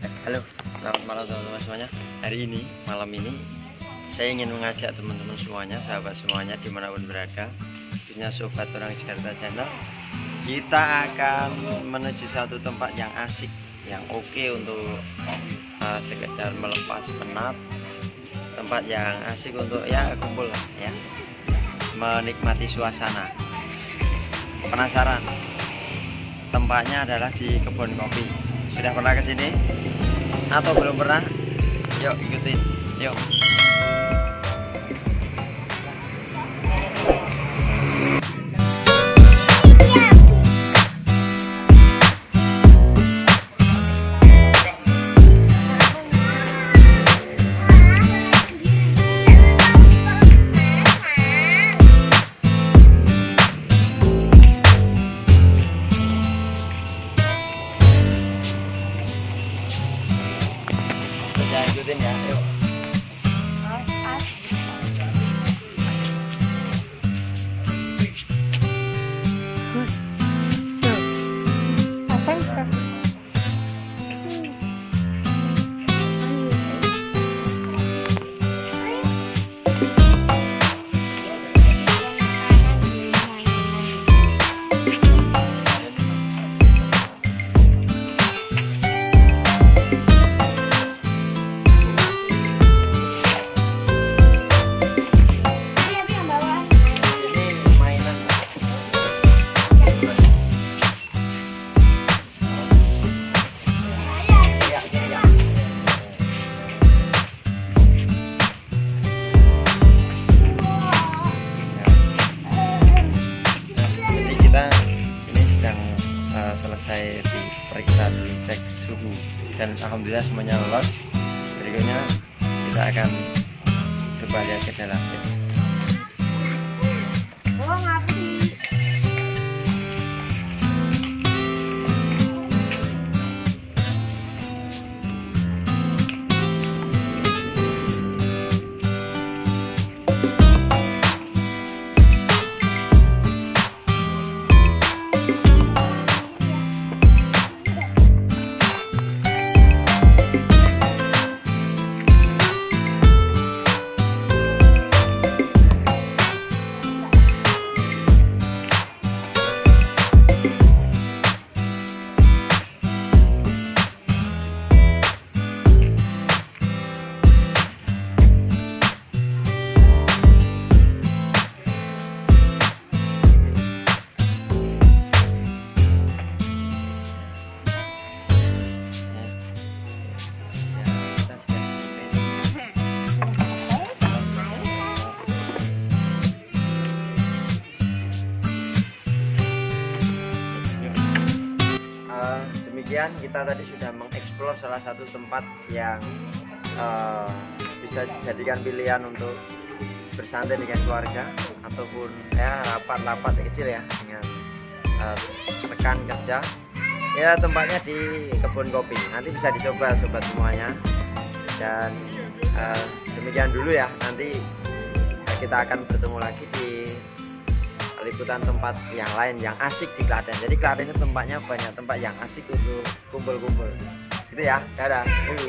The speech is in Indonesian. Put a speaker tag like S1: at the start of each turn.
S1: Halo, selamat malam teman-teman semuanya. Hari ini, malam ini, saya ingin mengajak teman-teman semuanya, sahabat semuanya di mana pun berada, khususnya sobat orang Jakarta Channel, kita akan menuju satu tempat yang asik, yang oke untuk uh, sekedar melepas penat, tempat yang asik untuk ya kumpul lah ya, menikmati suasana. Penasaran? Tempatnya adalah di kebun kopi. Sudah pernah ke sini? atau belum pernah? Yuk ikutin. Yuk uh, selesai diperiksa dulu cek suhu dan alhamdulillah semuanya lolos. Berikutnya kita akan coba lihat ke dalam.
S2: Oh, demikian kita tadi sudah mengeksplor salah satu tempat yang eh, bisa dijadikan pilihan untuk bersantai dengan keluarga ataupun ya rapat-rapat kecil ya dengan eh, rekan kerja. Ya tempatnya di kebun kopi. Nanti bisa dicoba sobat semuanya. Dan eh, demikian dulu ya. Nanti kita akan bertemu lagi di liputan tempat yang lain yang asik di Klaten. Jadi Klaten itu tempatnya banyak tempat yang asik untuk kumpul-kumpul. Gitu ya. Dadah. Uli.